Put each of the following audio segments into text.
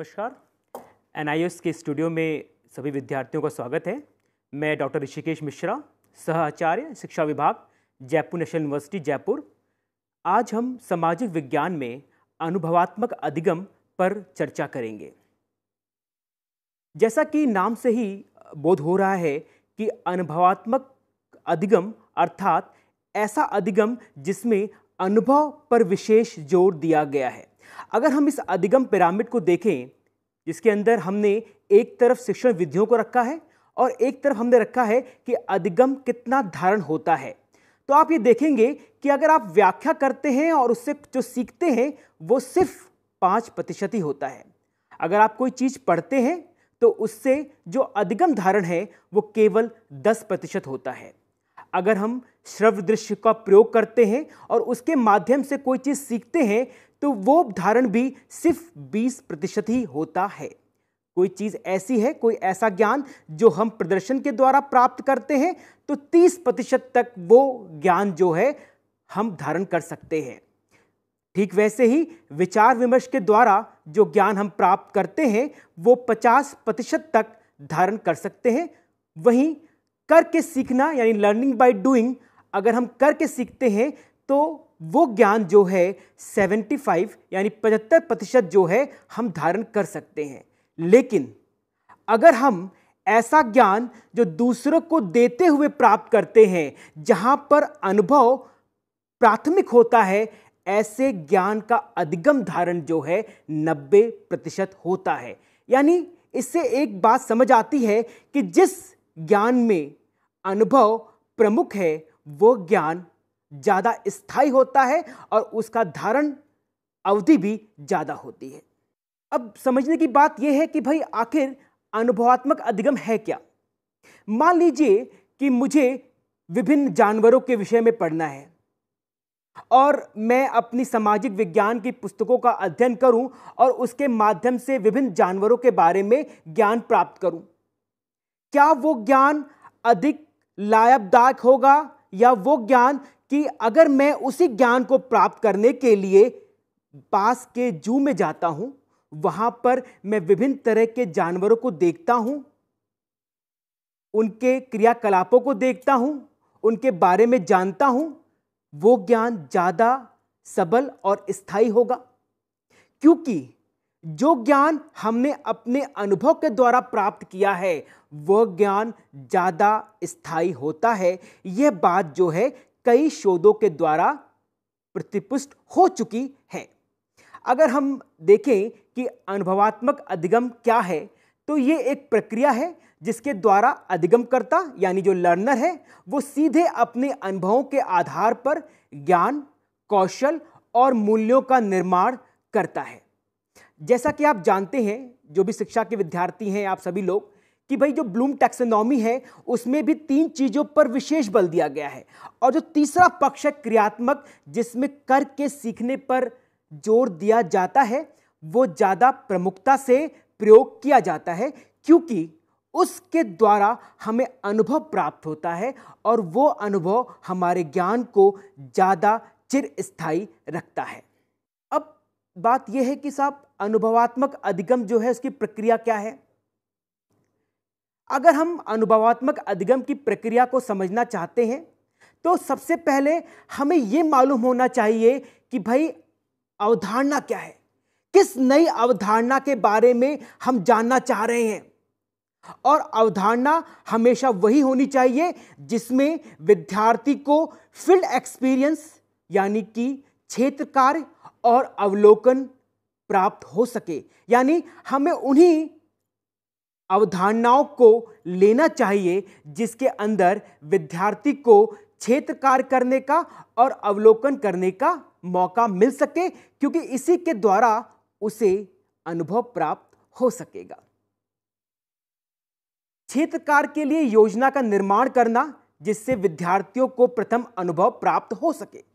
नमस्कार। एनआईओएस के स्टूडियो में सभी विद्यार्थियों का स्वागत है। मैं डॉक्टर ऋषिकेश मिश्रा, सह आचार्य, शिक्षा विभाग, जयपुर नेशनल यूनिवर्सिटी, जयपुर। आज हम सामाजिक विज्ञान में अनुभवात्मक अधिगम पर चर्चा करेंगे। जैसा कि नाम से ही बोध हो रहा है कि अनुभवात्मक अधिगम अर्थात ऐसा अधिगम जिसमें अनुभव पर विशेष ज़ोर दिया गया है। अगर हम इस अधिगम पिरामिड को देखें, जिसके अंदर हमने एक तरफ़ शिक्षण विधियों को रखा है और एक तरफ़ हमने रखा है कि अधिगम कितना धारण होता है। तो आप ये देखेंगे कि अगर आप व्याख्या करते हैं और उससे जो सीखते हैं, वो सिर्फ़ पाँच प्रतिशत ही होता है। अगर आप कोई चीज़ पढ़ते हैं तो उससे जो अधिगम धारण है, वो केवल दस प्रतिशत होता है। अगर हम श्रव्य दृश्य का प्रयोग करते हैं और उसके माध्यम से कोई चीज़ सीखते हैं तो वो धारण भी सिर्फ़ 20 प्रतिशत ही होता है। कोई चीज़ ऐसी है, कोई ऐसा ज्ञान जो हम प्रदर्शन के द्वारा प्राप्त करते हैं तो 30 प्रतिशत तक वो ज्ञान जो है, हम धारण कर सकते हैं। ठीक वैसे ही विचार विमर्श के द्वारा जो ज्ञान हम प्राप्त करते हैं, वो 50 प्रतिशत तक धारण कर सकते हैं। वहीं करके सीखना, यानी लर्निंग बाय डूइंग, अगर हम करके सीखते हैं तो वो ज्ञान जो है 75 यानी 75 प्रतिशत जो है हम धारण कर सकते हैं। लेकिन अगर हम ऐसा ज्ञान जो दूसरों को देते हुए प्राप्त करते हैं, जहाँ पर अनुभव प्राथमिक होता है, ऐसे ज्ञान का अधिगम धारण जो है 90 प्रतिशत होता है। यानी इससे एक बात समझ आती है कि जिस ज्ञान में अनुभव प्रमुख है, वो ज्ञान ज़्यादा स्थायी होता है और उसका धारण अवधि भी ज़्यादा होती है। अब समझने की बात यह है कि भाई आखिर अनुभवात्मक अधिगम है क्या? मान लीजिए कि मुझे विभिन्न जानवरों के विषय में पढ़ना है और मैं अपनी सामाजिक विज्ञान की पुस्तकों का अध्ययन करूँ और उसके माध्यम से विभिन्न जानवरों के बारे में ज्ञान प्राप्त करूँ। क्या वो ज्ञान अधिक लाभदायक होगा या वो ज्ञान कि अगर मैं उसी ज्ञान को प्राप्त करने के लिए पास के जू में जाता हूँ, वहाँ पर मैं विभिन्न तरह के जानवरों को देखता हूँ, उनके क्रियाकलापों को देखता हूँ, उनके बारे में जानता हूँ, वो ज्ञान ज़्यादा सबल और स्थायी होगा। क्योंकि जो ज्ञान हमने अपने अनुभव के द्वारा प्राप्त किया है, वह ज्ञान ज़्यादा स्थायी होता है। यह बात जो है कई शोधों के द्वारा प्रतिपुष्ट हो चुकी है। अगर हम देखें कि अनुभवात्मक अधिगम क्या है तो ये एक प्रक्रिया है जिसके द्वारा अधिगमकर्ता, यानी जो लर्नर है, वो सीधे अपने अनुभवों के आधार पर ज्ञान, कौशल और मूल्यों का निर्माण करता है। जैसा कि आप जानते हैं, जो भी शिक्षा के विद्यार्थी हैं, आप सभी लोग कि भाई जो ब्लूम टैक्सोनॉमी है, उसमें भी तीन चीज़ों पर विशेष बल दिया गया है। और जो तीसरा पक्ष है क्रियात्मक, जिसमें कर के सीखने पर ज़ोर दिया जाता है, वो ज़्यादा प्रमुखता से प्रयोग किया जाता है, क्योंकि उसके द्वारा हमें अनुभव प्राप्त होता है और वो अनुभव हमारे ज्ञान को ज़्यादा चिर स्थायी रखता है। अब बात यह है कि साहब, अनुभवात्मक अधिगम जो है, उसकी प्रक्रिया क्या है? अगर हम अनुभवात्मक अधिगम की प्रक्रिया को समझना चाहते हैं तो सबसे पहले हमें ये मालूम होना चाहिए कि भाई, अवधारणा क्या है? किस नई अवधारणा के बारे में हम जानना चाह रहे हैं? और अवधारणा हमेशा वही होनी चाहिए जिसमें विद्यार्थी को फ़ील्ड एक्सपीरियंस, यानी कि क्षेत्र कार्य और अवलोकन प्राप्त हो सके। यानी हमें उन्हीं अवधारणाओं को लेना चाहिए, जिसके अंदर विद्यार्थी को क्षेत्र कार्य करने का और अवलोकन करने का मौका मिल सके, क्योंकि इसी के द्वारा उसे अनुभव प्राप्त हो सकेगा। क्षेत्र कार्य के लिए योजना का निर्माण करना, जिससे विद्यार्थियों को प्रथम अनुभव प्राप्त हो सके।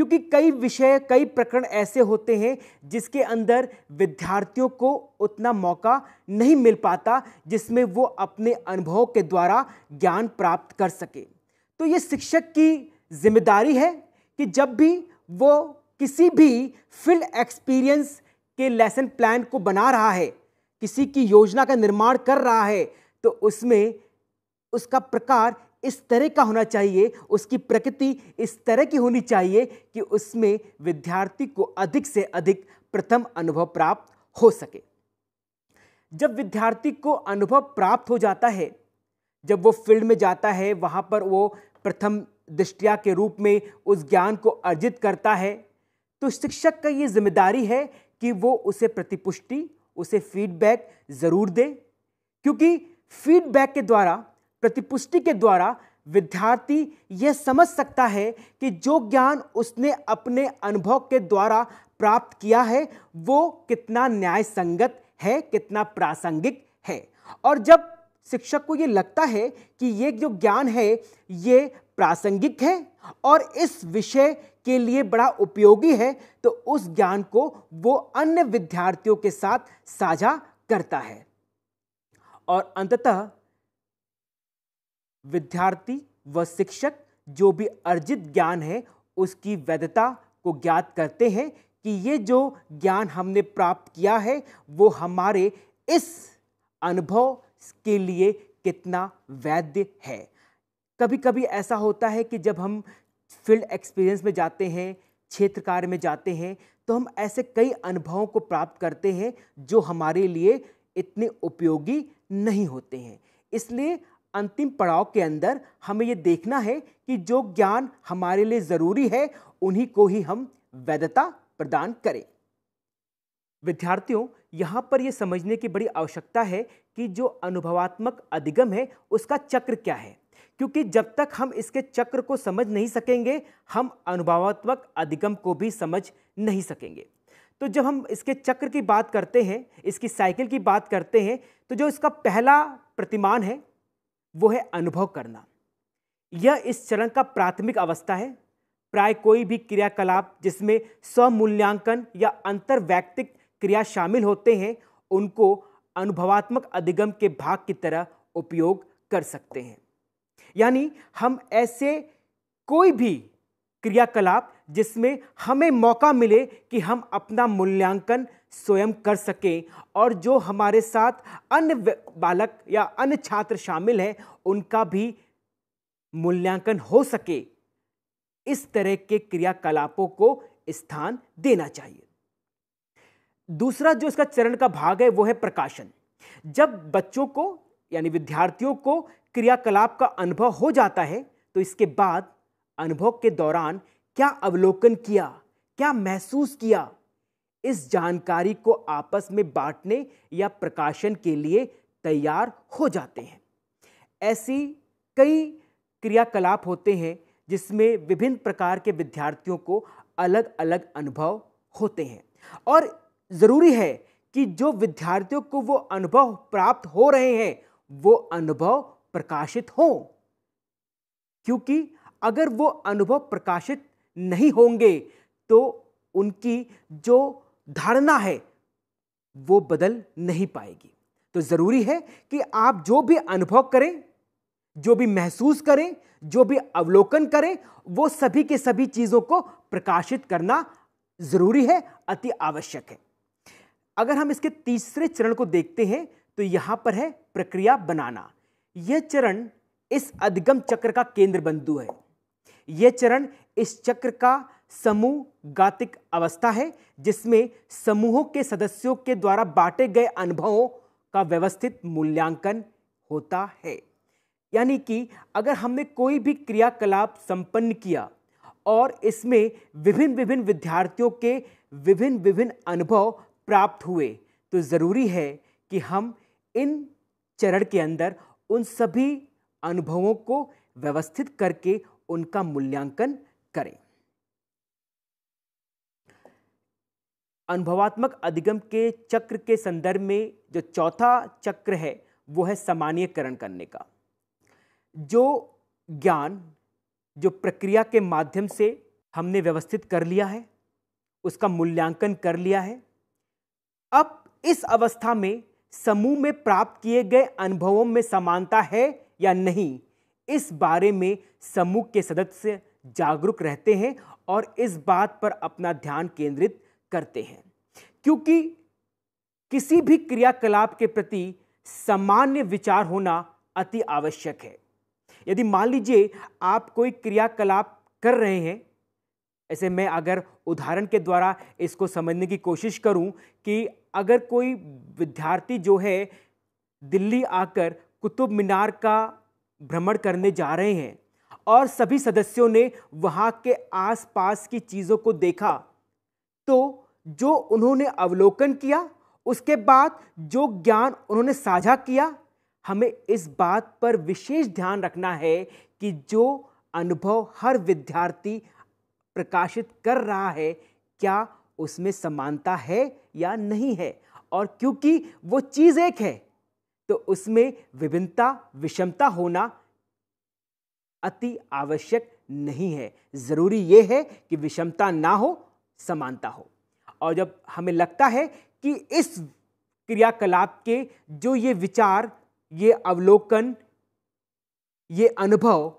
क्योंकि कई विषय, कई प्रकरण ऐसे होते हैं जिसके अंदर विद्यार्थियों को उतना मौका नहीं मिल पाता जिसमें वो अपने अनुभव के द्वारा ज्ञान प्राप्त कर सके। तो ये शिक्षक की ज़िम्मेदारी है कि जब भी वो किसी भी फ़ील्ड एक्सपीरियंस के लेसन प्लान को बना रहा है, किसी की योजना का निर्माण कर रहा है तो उसमें उसका प्रकार इस तरह का होना चाहिए, उसकी प्रकृति इस तरह की होनी चाहिए कि उसमें विद्यार्थी को अधिक से अधिक प्रथम अनुभव प्राप्त हो सके। जब विद्यार्थी को अनुभव प्राप्त हो जाता है, जब वो फ़ील्ड में जाता है, वहाँ पर वो प्रथम दृष्टिया के रूप में उस ज्ञान को अर्जित करता है तो शिक्षक का ये ज़िम्मेदारी है कि वो उसे प्रतिपुष्टि, उसे फीडबैक ज़रूर दे, क्योंकि फीडबैक के द्वारा प्रतिपुष्टि के द्वारा विद्यार्थी यह समझ सकता है कि जो ज्ञान उसने अपने अनुभव के द्वारा प्राप्त किया है, वो कितना न्याय संगत है, कितना प्रासंगिक है। और जब शिक्षक को ये लगता है कि ये जो ज्ञान है, ये प्रासंगिक है और इस विषय के लिए बड़ा उपयोगी है तो उस ज्ञान को वो अन्य विद्यार्थियों के साथ साझा करता है। और अंततः विद्यार्थी व शिक्षक जो भी अर्जित ज्ञान है, उसकी वैधता को ज्ञात करते हैं कि ये जो ज्ञान हमने प्राप्त किया है, वो हमारे इस अनुभव के लिए कितना वैध है। कभी कभी ऐसा होता है कि जब हम फ़ील्ड एक्सपीरियंस में जाते हैं, क्षेत्र कार्य में जाते हैं तो हम ऐसे कई अनुभवों को प्राप्त करते हैं जो हमारे लिए इतने उपयोगी नहीं होते हैं। इसलिए अंतिम पड़ाव के अंदर हमें ये देखना है कि जो ज्ञान हमारे लिए ज़रूरी है, उन्हीं को ही हम वैधता प्रदान करें। विद्यार्थियों, यहाँ पर यह समझने की बड़ी आवश्यकता है कि जो अनुभवात्मक अधिगम है, उसका चक्र क्या है? क्योंकि जब तक हम इसके चक्र को समझ नहीं सकेंगे, हम अनुभवात्मक अधिगम को भी समझ नहीं सकेंगे। तो जब हम इसके चक्र की बात करते हैं, इसकी साइकिल की बात करते हैं तो जो इसका पहला प्रतिमान है वो है अनुभव करना। यह इस चरण का प्राथमिक अवस्था है। प्राय कोई भी क्रियाकलाप जिसमें स्वमूल्यांकन या अंतर वैयक्तिक क्रिया शामिल होते हैं, उनको अनुभवात्मक अधिगम के भाग की तरह उपयोग कर सकते हैं। यानी हम ऐसे कोई भी क्रियाकलाप जिसमें हमें मौका मिले कि हम अपना मूल्यांकन स्वयं कर सकें और जो हमारे साथ अन्य बालक या अन्य छात्र शामिल हैं, उनका भी मूल्यांकन हो सके। इस तरह के क्रियाकलापों को स्थान देना चाहिए। दूसरा जो इसका चरण का भाग है, वो है प्रकाशन। जब बच्चों को, यानी विद्यार्थियों को क्रियाकलाप का अनुभव हो जाता है तो इसके बाद अनुभव के दौरान क्या अवलोकन किया, क्या महसूस किया इस जानकारी को आपस में बांटने या प्रकाशन के लिए तैयार हो जाते हैं। ऐसी कई क्रियाकलाप होते हैं जिसमें विभिन्न प्रकार के विद्यार्थियों को अलग अलग अनुभव होते हैं। और ज़रूरी है कि जो विद्यार्थियों को वो अनुभव प्राप्त हो रहे हैं, वो अनुभव प्रकाशित हो। क्योंकि अगर वो अनुभव प्रकाशित नहीं होंगे तो उनकी जो धारणा है, वो बदल नहीं पाएगी। तो ज़रूरी है कि आप जो भी अनुभव करें, जो भी महसूस करें, जो भी अवलोकन करें, वो सभी के सभी चीज़ों को प्रकाशित करना ज़रूरी है, अति आवश्यक है। अगर हम इसके तीसरे चरण को देखते हैं तो यहाँ पर है प्रक्रिया बनाना। यह चरण इस अधिगम चक्र का केंद्र बिंदु है। यह चरण इस चक्र का समूह गातिक अवस्था है, जिसमें समूहों के सदस्यों के द्वारा बांटे गए अनुभवों का व्यवस्थित मूल्यांकन होता है। यानी कि अगर हमने कोई भी क्रियाकलाप संपन्न किया और इसमें विभिन्न विभिन्न विद्यार्थियों के विभिन्न विभिन्न अनुभव प्राप्त हुए तो ज़रूरी है कि हम इन चरण के अंदर उन सभी अनुभवों को व्यवस्थित करके उनका मूल्यांकन करें। अनुभवात्मक अधिगम के चक्र के संदर्भ में जो चौथा चक्र है, वो है सामान्यकरण करने का। जो ज्ञान, जो प्रक्रिया के माध्यम से हमने व्यवस्थित कर लिया है, उसका मूल्यांकन कर लिया है, अब इस अवस्था में समूह में प्राप्त किए गए अनुभवों में समानता है या नहीं, इस बारे में समूह के सदस्य जागरूक रहते हैं और इस बात पर अपना ध्यान केंद्रित करते हैं। क्योंकि किसी भी क्रियाकलाप के प्रति सामान्य विचार होना अति आवश्यक है। यदि मान लीजिए आप कोई क्रियाकलाप कर रहे हैं, ऐसे मैं अगर उदाहरण के द्वारा इसको समझने की कोशिश करूँ कि अगर कोई विद्यार्थी जो है दिल्ली आकर कुतुब मीनार का भ्रमण करने जा रहे हैं और सभी सदस्यों ने वहाँ के आसपास की चीज़ों को देखा तो जो उन्होंने अवलोकन किया, उसके बाद जो ज्ञान उन्होंने साझा किया, हमें इस बात पर विशेष ध्यान रखना है कि जो अनुभव हर विद्यार्थी प्रकाशित कर रहा है, क्या उसमें समानता है या नहीं है? और क्योंकि वो चीज़ एक है तो उसमें विभिन्नता, विषमता होना अति आवश्यक नहीं है। ज़रूरी ये है कि विषमता ना हो, समानता हो। और जब हमें लगता है कि इस क्रियाकलाप के जो ये विचार ये अवलोकन ये अनुभव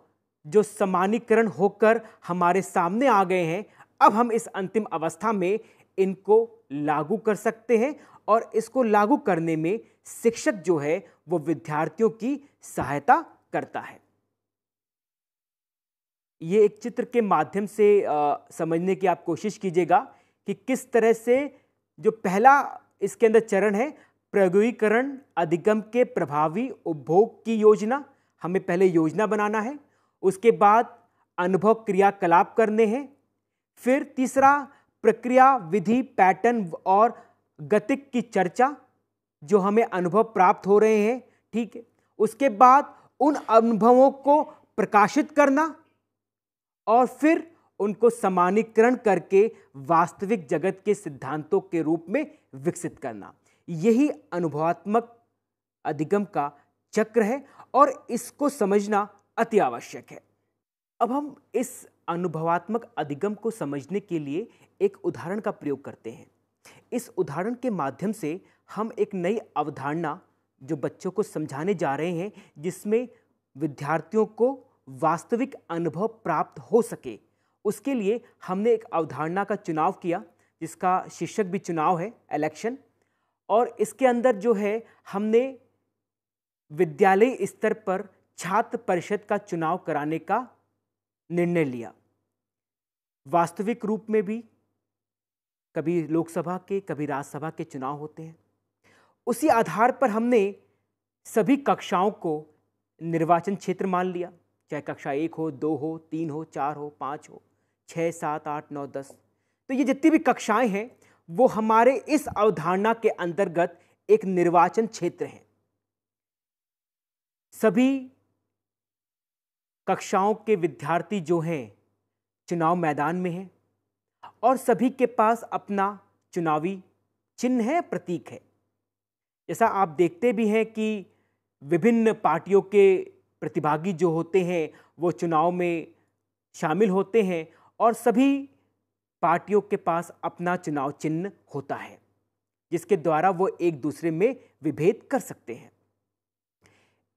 जो समानीकरण होकर हमारे सामने आ गए हैं अब हम इस अंतिम अवस्था में इनको लागू कर सकते हैं और इसको लागू करने में शिक्षक जो है वो विद्यार्थियों की सहायता करता है। ये एक चित्र के माध्यम से आ, समझने की आप कोशिश कीजिएगा। कि किस तरह से जो पहला इसके अंदर चरण है, प्रयोगीकरण अधिगम के प्रभावी उपभोग की योजना, हमें पहले योजना बनाना है, उसके बाद अनुभव क्रियाकलाप करने हैं, फिर तीसरा प्रक्रिया विधि, पैटर्न और गतिक की चर्चा, जो हमें अनुभव प्राप्त हो रहे हैं, ठीक है। उसके बाद उन अनुभवों को प्रकाशित करना और फिर उनको समानीकरण करके वास्तविक जगत के सिद्धांतों के रूप में विकसित करना। यही अनुभवात्मक अधिगम का चक्र है और इसको समझना अति आवश्यक है। अब हम इस अनुभवात्मक अधिगम को समझने के लिए एक उदाहरण का प्रयोग करते हैं। इस उदाहरण के माध्यम से हम एक नई अवधारणा जो बच्चों को समझाने जा रहे हैं, जिसमें विद्यार्थियों को वास्तविक अनुभव प्राप्त हो सके उसके लिए हमने एक अवधारणा का चुनाव किया, जिसका शीर्षक भी चुनाव है इलेक्शन और इसके अंदर जो है, हमने विद्यालय स्तर पर छात्र परिषद का चुनाव कराने का निर्णय लिया। वास्तविक रूप में भी कभी लोकसभा के, कभी राज्यसभा के चुनाव होते हैं। उसी आधार पर हमने सभी कक्षाओं को निर्वाचन क्षेत्र मान लिया, चाहे कक्षा एक हो, दो हो, तीन हो, चार हो, पाँच हो। छः, सात, आठ, नौ, दस। तो ये जितनी भी कक्षाएँ हैं, वो हमारे इस अवधारणा के अंतर्गत एक निर्वाचन क्षेत्र है। सभी कक्षाओं के विद्यार्थी जो हैं, चुनाव मैदान में हैं और सभी के पास अपना चुनावी चिन्ह है, प्रतीक है। जैसा आप देखते भी हैं कि विभिन्न पार्टियों के प्रतिभागी जो होते हैं, वो चुनाव में शामिल होते हैं और सभी पार्टियों के पास अपना चुनाव चिन्ह होता है, जिसके द्वारा वो एक दूसरे में विभेद कर सकते हैं।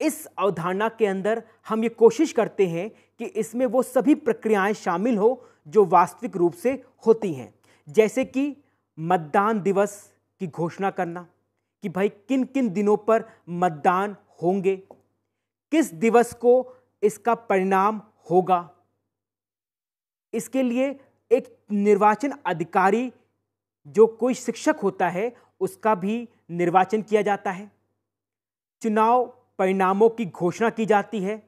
इस अवधारणा के अंदर हम ये कोशिश करते हैं कि इसमें वो सभी प्रक्रियाएँ शामिल हो जो वास्तविक रूप से होती हैं, जैसे कि मतदान दिवस की घोषणा करना, कि भाई किन किन दिनों पर मतदान होंगे, किस दिवस को इसका परिणाम होगा इसके लिए एक निर्वाचन अधिकारी, जो कोई शिक्षक होता है, उसका भी निर्वाचन किया जाता है। चुनाव परिणामों की घोषणा की जाती है।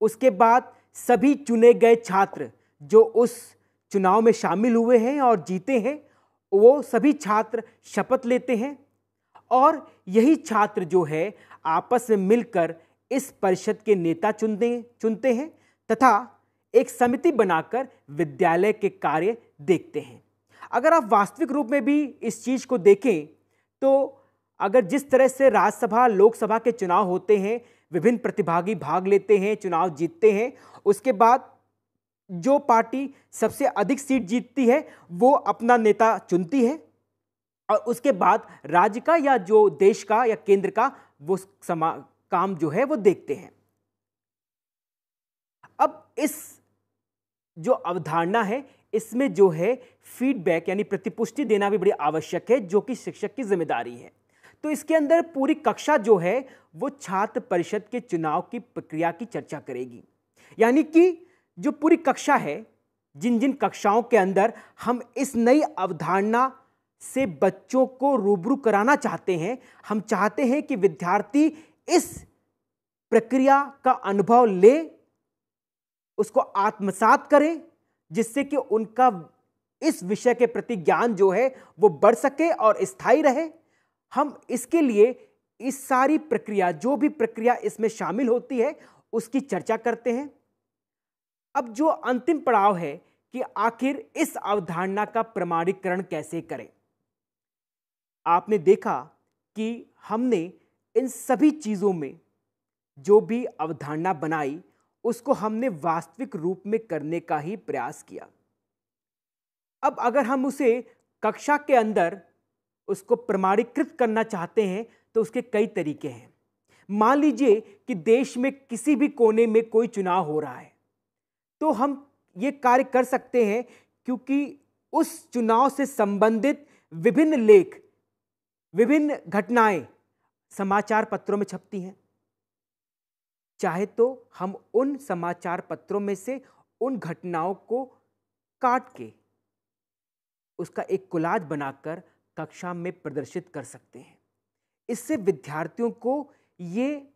उसके बाद सभी चुने गए छात्र, जो उस चुनाव में शामिल हुए हैं और जीते हैं, वो सभी छात्र शपथ लेते हैं। और यही छात्र जो है, आपस में मिलकर इस परिषद के नेता चुनते चुनते हैं, तथा एक समिति बनाकर विद्यालय के कार्य देखते हैं। अगर आप वास्तविक रूप में भी इस चीज़ को देखें तो अगर जिस तरह से राज्यसभा, लोकसभा के चुनाव होते हैं, विभिन्न प्रतिभागी भाग लेते हैं, चुनाव जीतते हैं, उसके बाद जो पार्टी सबसे अधिक सीट जीतती है, वो अपना नेता चुनती है और उसके बाद राज्य का या जो देश का या केंद्र का वो समा, काम जो है वो देखते हैं। अब इस जो अवधारणा है, इसमें जो है फीडबैक यानी प्रतिपुष्टि देना भी बड़ी आवश्यक है, जो कि शिक्षक की ज़िम्मेदारी है। तो इसके अंदर पूरी कक्षा जो है, वो छात्र परिषद के चुनाव की प्रक्रिया की चर्चा करेगी। यानी कि जो पूरी कक्षा है जिन जिन कक्षाओं के अंदर हम इस नई अवधारणा से बच्चों को रूबरू कराना चाहते हैं, हम चाहते हैं कि विद्यार्थी इस प्रक्रिया का अनुभव ले उसको आत्मसात करें, जिससे कि उनका इस विषय के प्रति ज्ञान जो है, वो बढ़ सके और स्थायी रहे। हम इसके लिए इस सारी प्रक्रिया, जो भी प्रक्रिया इसमें शामिल होती है, उसकी चर्चा करते हैं। अब जो अंतिम पड़ाव है कि आखिर इस अवधारणा का प्रमाणीकरण कैसे करें। आपने देखा कि हमने इन सभी चीज़ों में जो भी अवधारणा बनाई उसको हमने वास्तविक रूप में करने का ही प्रयास किया। अब अगर हम उसे कक्षा के अंदर उसको प्रमाणीकृत करना चाहते हैं तो उसके कई तरीके हैं। मान लीजिए कि देश में किसी भी कोने में कोई चुनाव हो रहा है तो हम ये कार्य कर सकते हैं क्योंकि उस चुनाव से संबंधित विभिन्न लेख, विभिन्न घटनाएँ समाचार पत्रों में छपती हैं। चाहे तो हम उन समाचार पत्रों में से उन घटनाओं को काट के उसका एक कुलाज बनाकर कक्षा में प्रदर्शित कर सकते हैं। इससे विद्यार्थियों को ये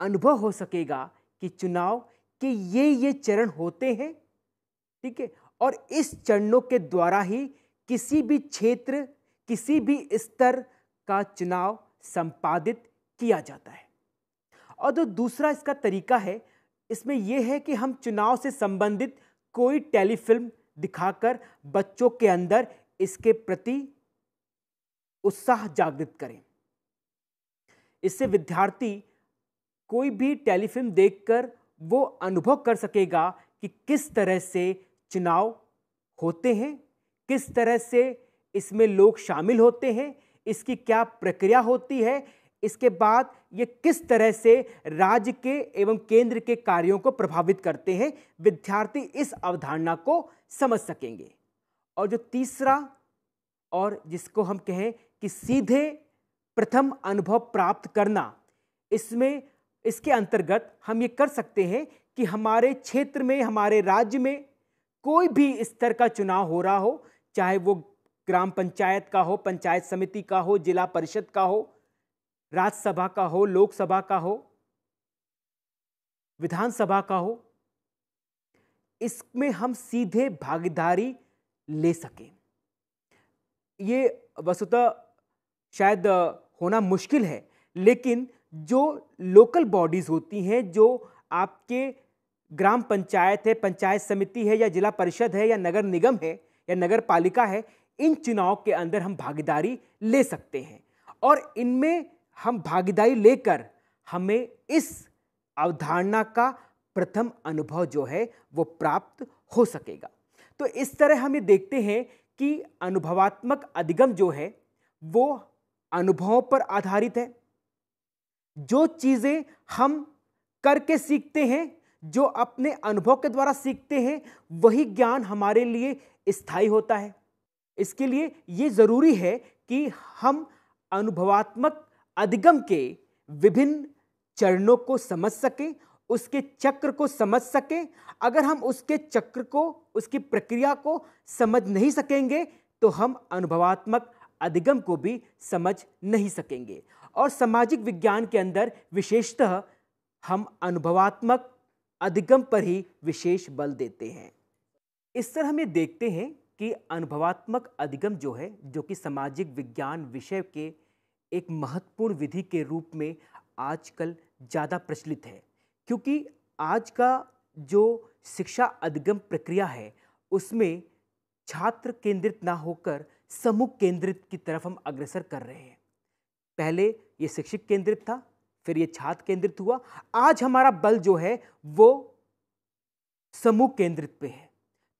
अनुभव हो सकेगा कि चुनाव के ये ये चरण होते हैं, ठीक है, और इस चरणों के द्वारा ही किसी भी क्षेत्र, किसी भी स्तर का चुनाव संपादित किया जाता है। और जो दूसरा इसका तरीका है, इसमें यह है कि हम चुनाव से संबंधित कोई टेलीफिल्म दिखाकर बच्चों के अंदर इसके प्रति उत्साह जागृत करें। इससे विद्यार्थी कोई भी टेलीफिल्म देखकर वो अनुभव कर सकेगा कि किस तरह से चुनाव होते हैं, किस तरह से इसमें लोग शामिल होते हैं, इसकी क्या प्रक्रिया होती है इसके बाद ये किस तरह से राज्य के एवं केंद्र के कार्यों को प्रभावित करते हैं, विद्यार्थी इस अवधारणा को समझ सकेंगे। और जो तीसरा और जिसको हम कहें कि सीधे प्रथम अनुभव प्राप्त करना, इसमें, इसके अंतर्गत हम ये कर सकते हैं कि हमारे क्षेत्र में, हमारे राज्य में कोई भी स्तर का चुनाव हो रहा हो, चाहे वो ग्राम पंचायत का हो, पंचायत समिति का हो, जिला परिषद का हो राज्यसभा का हो, लोकसभा का हो, विधानसभा का हो, इसमें हम सीधे भागीदारी ले सकें। ये वस्तुतः शायद होना मुश्किल है, लेकिन जो लोकल बॉडीज़ होती हैं, जो आपके ग्राम पंचायत है, पंचायत समिति है, या जिला परिषद है, या नगर निगम है, या नगर पालिका है, इन चुनाव के अंदर हम भागीदारी ले सकते हैं। और इनमें हम भागीदारी लेकर हमें इस अवधारणा का प्रथम अनुभव जो है वो प्राप्त हो सकेगा। तो इस तरह हम ये देखते हैं कि अनुभवात्मक अधिगम जो है वो अनुभवों पर आधारित है। जो चीज़ें हम करके सीखते हैं, जो अपने अनुभव के द्वारा सीखते हैं, वही ज्ञान हमारे लिए स्थायी होता है। इसके लिए ये ज़रूरी है कि हम अनुभवात्मक अधिगम के विभिन्न चरणों को समझ सकें, उसके चक्र को समझ सकें। अगर हम उसके चक्र को, उसकी प्रक्रिया को समझ नहीं सकेंगे तो हम अनुभवात्मक अधिगम को भी समझ नहीं सकेंगे। और सामाजिक विज्ञान के अंदर विशेषतः हम अनुभवात्मक अधिगम पर ही विशेष बल देते हैं। इस तरह हम ये देखते हैं कि अनुभवात्मक अधिगम जो है, जो कि सामाजिक विज्ञान विषय के एक महत्वपूर्ण विधि के रूप में आजकल ज़्यादा प्रचलित है, क्योंकि आज का जो शिक्षा अधिगम प्रक्रिया है, उसमें छात्र केंद्रित ना होकर समूह केंद्रित की तरफ़ हम अग्रसर कर रहे हैं। पहले ये शिक्षक केंद्रित था, फिर ये छात्र केंद्रित हुआ। आज हमारा बल जो है, वो समूह केंद्रित पे है।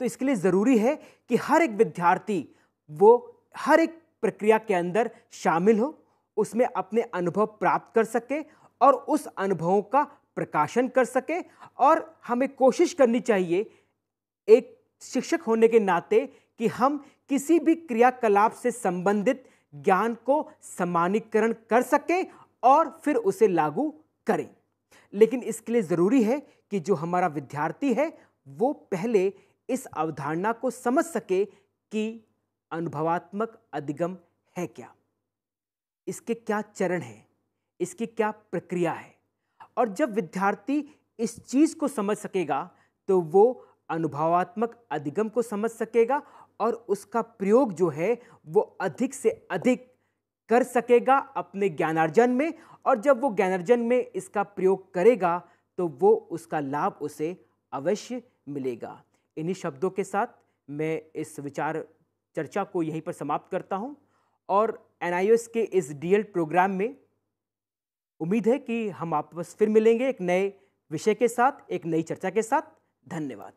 तो इसके लिए ज़रूरी है कि हर एक विद्यार्थी वो हर एक प्रक्रिया के अंदर शामिल हो उसमें अपने अनुभव प्राप्त कर सके और उस अनुभवों का प्रकाशन कर सके। और हमें कोशिश करनी चाहिए एक शिक्षक होने के नाते कि हम किसी भी क्रियाकलाप से संबंधित ज्ञान को समानीकरण कर सके और फिर उसे लागू करें। लेकिन इसके लिए ज़रूरी है कि जो हमारा विद्यार्थी है, वो पहले इस अवधारणा को समझ सके कि अनुभवात्मक अधिगम है क्या। इसके क्या चरण हैं? इसकी क्या प्रक्रिया है? और जब विद्यार्थी इस चीज़ को समझ सकेगा तो वो अनुभवात्मक अधिगम को समझ सकेगा और उसका प्रयोग जो है, वो अधिक से अधिक कर सकेगा अपने ज्ञानार्जन में। और जब वो ज्ञानार्जन में इसका प्रयोग करेगा तो वो उसका लाभ उसे अवश्य मिलेगा। इन्हीं शब्दों के साथ मैं इस विचार चर्चा को यहीं पर समाप्त करता हूँ। और एनआईओएस के इस डीएल प्रोग्राम में उम्मीद है कि हम आपस फिर मिलेंगे एक नए विषय के साथ, एक नई चर्चा के साथ। धन्यवाद।